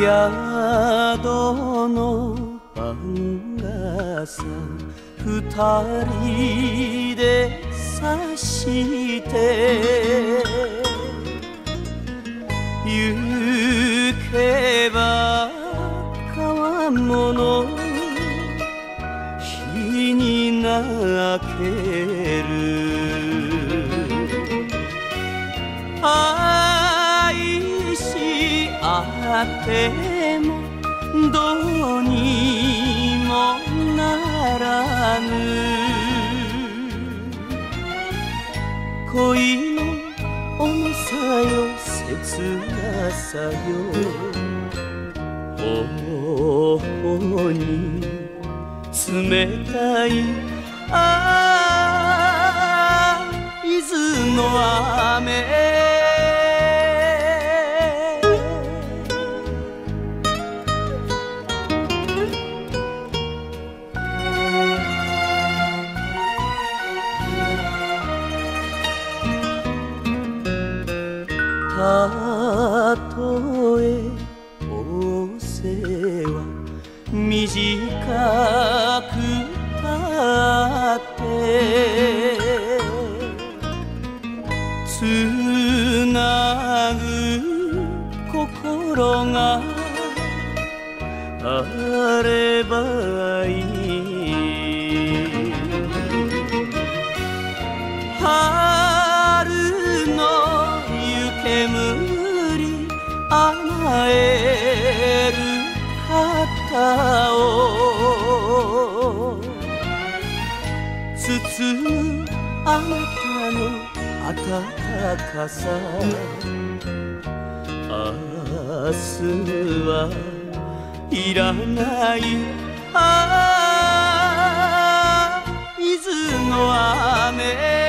宿の番がさ二人でさして行けば川物日に泣ける。ってもどうにもならぬ。恋の重さよ切なさよ頬に冷たいああ伊豆の雨。短くたって。つなぐ心があればいい。を包むあなたの暖かさ。明日はいらない。あ伊豆の雨。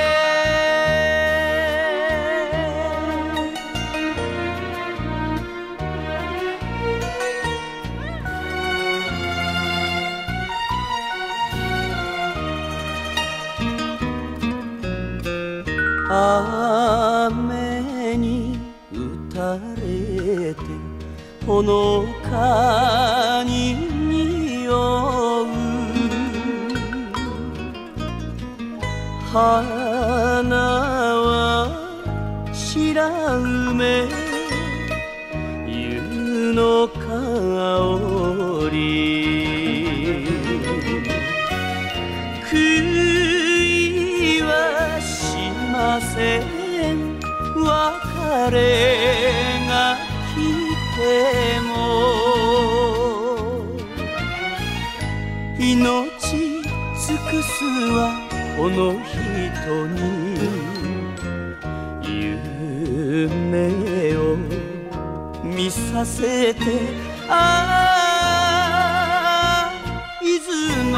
雨に打たれてほのかに匂う。花は白梅ません。別れが来ても。命尽くすはこの人に。夢を見させて。ああ伊豆の